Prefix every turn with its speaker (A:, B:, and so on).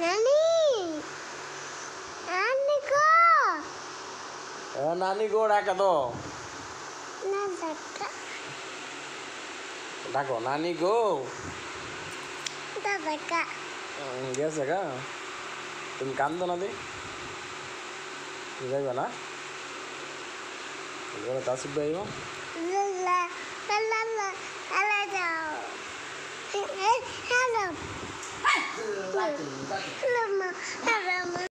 A: নানি। নানি গো।
B: এ, নানি গো ডাকে তো। ডাকো। নানি গো। গেছে গা। তুমি কান্দো না দি। যাইবে না। তাসিফ ভাই
A: যাও। 那么。